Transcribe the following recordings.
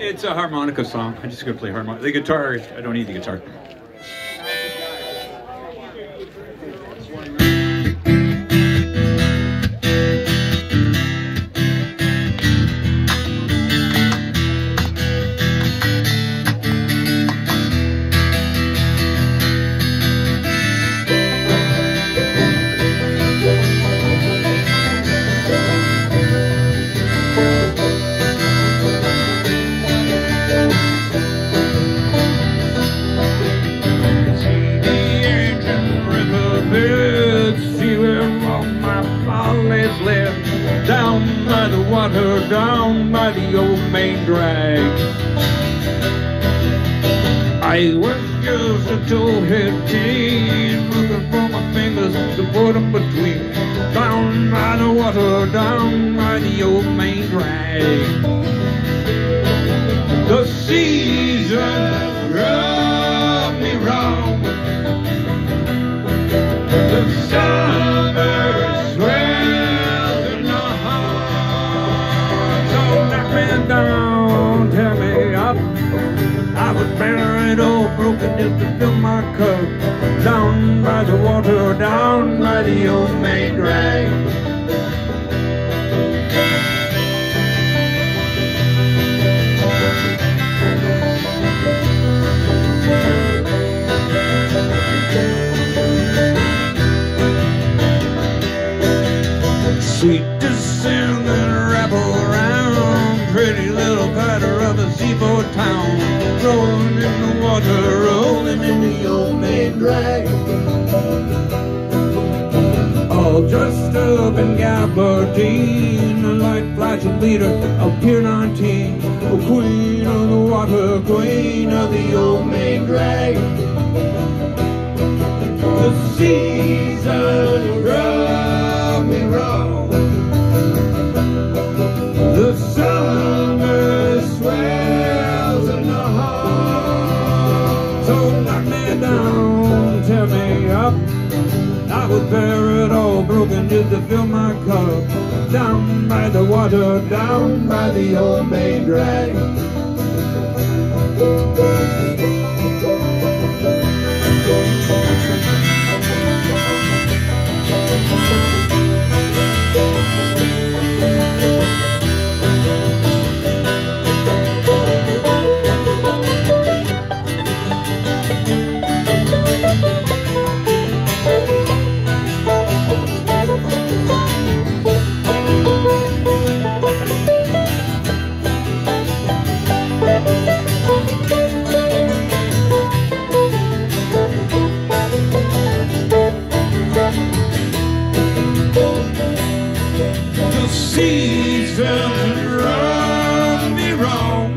It's a harmonica song. I'm just gonna play harmonica. The guitar, I don't need the guitar. The water, down by the old main drag. I was just a towhead teen, looking for my fingers to put them between. Down by the water, down by the old main drag. The season rubbed me wrong. Was buried all broken just to fill my cup. Down by the water, down by the old main drag. Sweet descent Rolling in the water, rolling in the old main drag All dressed up in gabardine A light flashing leader of Pier 19 A queen of the water, queen of the old main drag the season drove me wrong. The summer I bear it all broken just to fill my cup. Down by the water, down by the old main drag. Seasons run me wrong.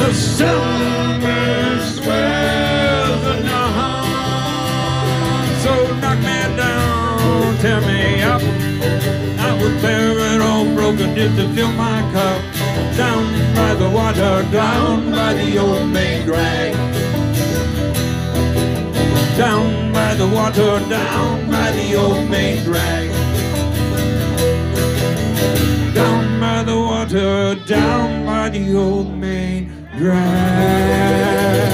The summer swells in. So knock me down, tear me up. I would bear it all broken just to fill my cup. Down by the water, down by the old main drag. Down by the water, down by the old main drag. Down by the old main drag.